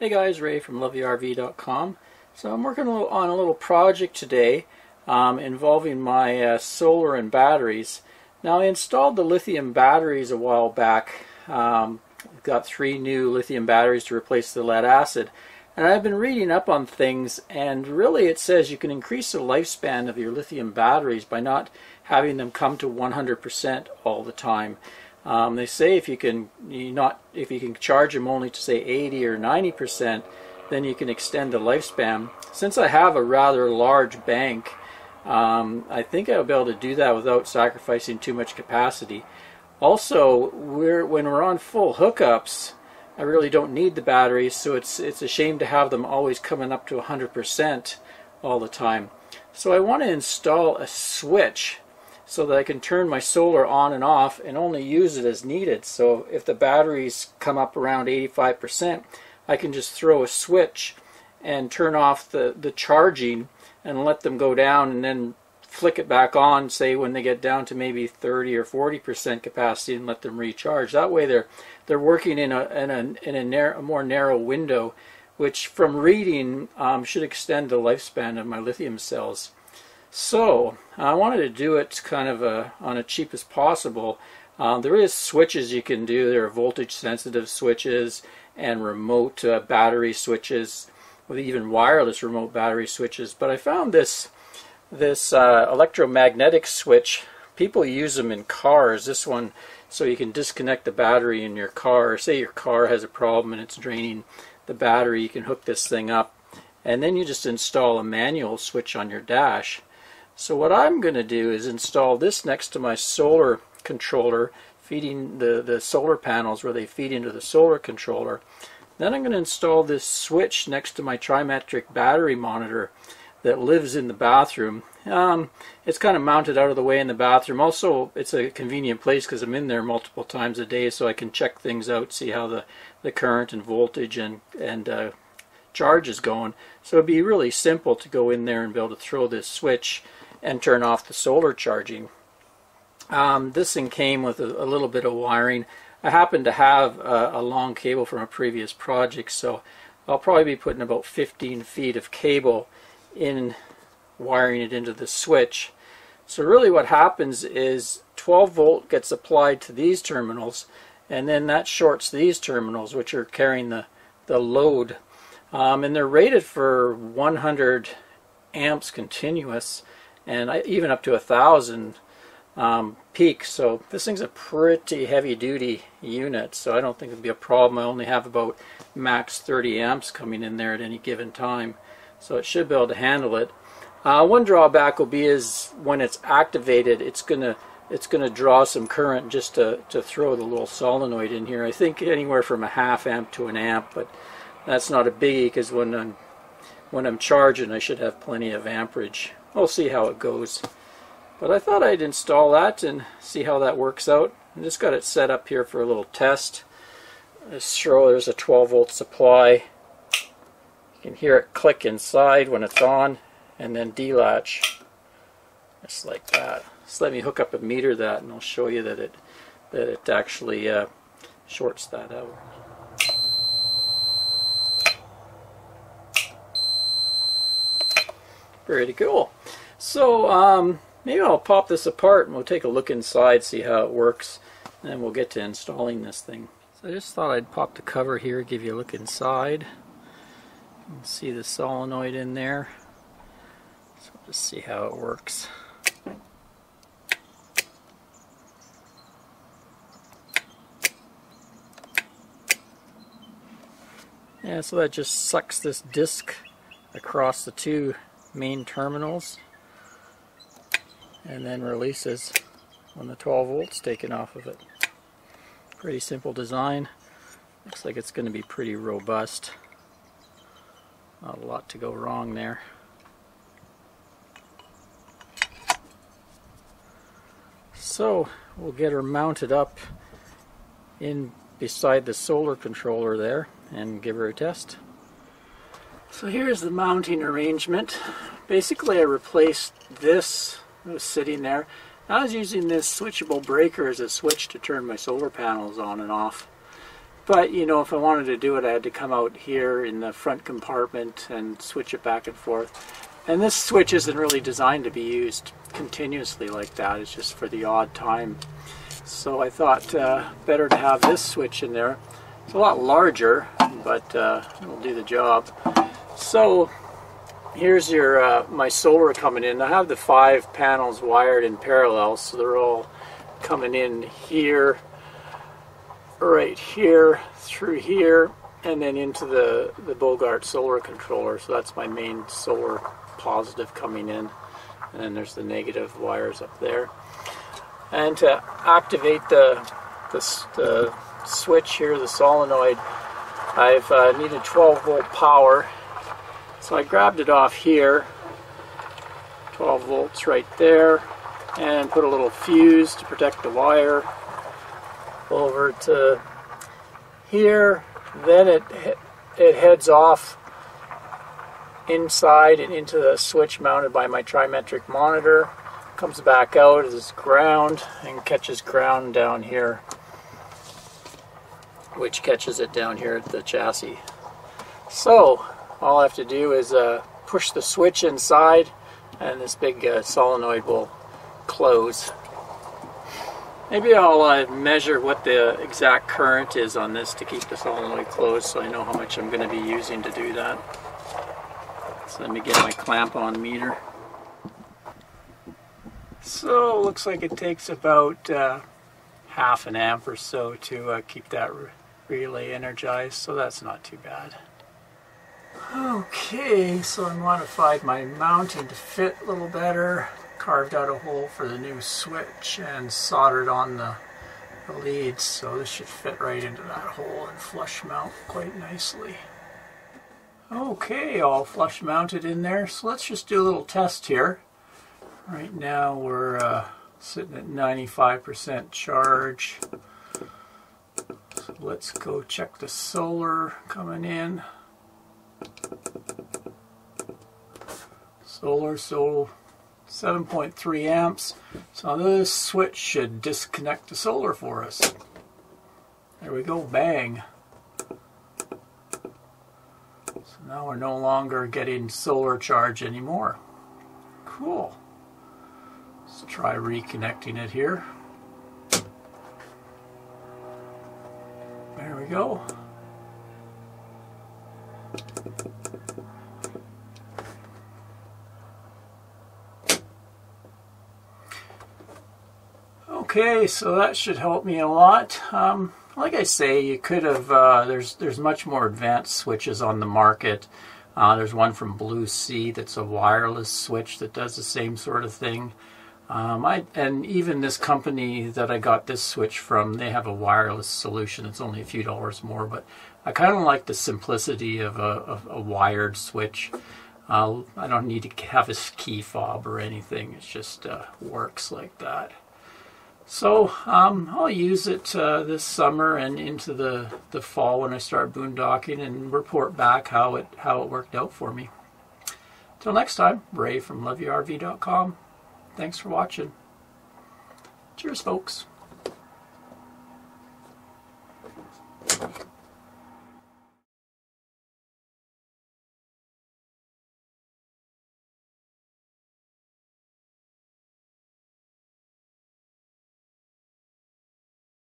Hey guys, Ray from LoveYourRV.com. So I'm working on a little project today um, involving my uh, solar and batteries. Now I installed the lithium batteries a while back. Um, got three new lithium batteries to replace the lead acid. And I've been reading up on things and really it says you can increase the lifespan of your lithium batteries by not having them come to 100% all the time. Um, they say if you can you not if you can charge them only to say 80 or 90 percent, then you can extend the lifespan. Since I have a rather large bank, um, I think I'll be able to do that without sacrificing too much capacity. Also, we're when we're on full hookups, I really don't need the batteries, so it's it's a shame to have them always coming up to 100 percent all the time. So I want to install a switch so that I can turn my solar on and off and only use it as needed. So if the batteries come up around 85%, I can just throw a switch and turn off the, the charging and let them go down and then flick it back on, say when they get down to maybe 30 or 40% capacity and let them recharge. That way they're they're working in a in a, in a, narrow, a more narrow window, which from reading um, should extend the lifespan of my lithium cells. So I wanted to do it kind of a, on a cheap as possible. Uh, there is switches you can do. There are voltage sensitive switches and remote uh, battery switches with even wireless remote battery switches. But I found this this uh, electromagnetic switch. People use them in cars. This one so you can disconnect the battery in your car. Say your car has a problem and it's draining the battery. You can hook this thing up and then you just install a manual switch on your dash so what I'm going to do is install this next to my solar controller, feeding the, the solar panels where they feed into the solar controller. Then I'm going to install this switch next to my trimetric battery monitor that lives in the bathroom. Um, it's kind of mounted out of the way in the bathroom. Also, it's a convenient place because I'm in there multiple times a day so I can check things out, see how the, the current and voltage and, and uh, charge is going. So it'd be really simple to go in there and be able to throw this switch and turn off the solar charging. Um, this thing came with a, a, little bit of wiring. I happen to have a, a, long cable from a previous project, so I'll probably be putting about 15 feet of cable in wiring it into the switch. So really what happens is 12 volt gets applied to these terminals and then that shorts these terminals which are carrying the, the load. Um, and they're rated for 100 amps continuous and even up to a thousand um, peak. So this thing's a pretty heavy duty unit, so I don't think it'd be a problem. I only have about max 30 amps coming in there at any given time, so it should be able to handle it. Uh, one drawback will be is when it's activated, it's gonna it's gonna draw some current just to to throw the little solenoid in here. I think anywhere from a half amp to an amp, but that's not a biggie because when I'm when I'm charging, I should have plenty of amperage we'll see how it goes. But I thought I'd install that and see how that works out. I just got it set up here for a little test. This show there's a 12 volt supply. You can hear it click inside when it's on and then delatch just like that. Just let me hook up a meter that and I'll show you that it that it actually uh, shorts that out. Pretty cool. So um, maybe I'll pop this apart and we'll take a look inside, see how it works, and then we'll get to installing this thing. So I just thought I'd pop the cover here, give you a look inside. See the solenoid in there. So just see how it works. Yeah, so that just sucks this disc across the two main terminals and then releases when the 12 volts taken off of it. Pretty simple design. Looks like it's going to be pretty robust. Not a lot to go wrong there. So we'll get her mounted up in beside the solar controller there and give her a test. So here's the mounting arrangement. Basically I replaced this, it was sitting there. I was using this switchable breaker as a switch to turn my solar panels on and off. but you know if I wanted to do it I had to come out here in the front compartment and switch it back and forth and this switch isn't really designed to be used continuously like that it's just for the odd time so I thought uh, better to have this switch in there it's a lot larger but uh, it'll do the job so here's your uh, my solar coming in. I have the five panels wired in parallel so they're all coming in here right here through here and then into the the Bogart solar controller. So that's my main solar positive coming in. And then there's the negative wires up there. And to activate the the, the switch here the solenoid I've uh, needed 12 volt power so I grabbed it off here 12 volts right there and put a little fuse to protect the wire over to here. Then it it heads off inside and into the switch mounted by my trimetric monitor. Comes back out as ground and catches ground down here, which catches it down here at the chassis. So all I have to do is uh, push the switch inside and this big uh, solenoid will close. Maybe I'll uh, measure what the exact current is on this to keep the solenoid closed so I know how much I'm going to be using to do that. So let me get my clamp on meter. So looks like it takes about uh, half an amp or so to uh, keep that re relay energized, so that's not too bad. Okay, so I modified my mounting to fit a little better carved out a hole for the new switch and soldered on the, the leads so this should fit right into that hole and flush mount quite nicely. Okay, all flush mounted in there. So let's just do a little test here. Right now we're uh, sitting at 95% charge. So let's go check the solar coming in. Solar, so 7.3 amps. So this switch should disconnect the solar for us. There we go, bang. So now we're no longer getting solar charge anymore. Cool. Let's try reconnecting it here. There we go. Okay, so that should help me a lot. Um, like I say, you could have, uh, there's, there's much more advanced switches on the market. Uh, there's one from Blue Sea that's a wireless switch that does the same sort of thing. Um, I, and even this company that I got this switch from, they have a wireless solution. It's only a few dollars more, but I kind of like the simplicity of a, of a wired switch. Uh, I don't need to have a key fob or anything. It just uh, works like that. So um, I'll use it uh, this summer and into the, the fall when I start boondocking and report back how it how it worked out for me. Till next time, Ray from LoveYourRV.com. Thanks for watching. Cheers, folks.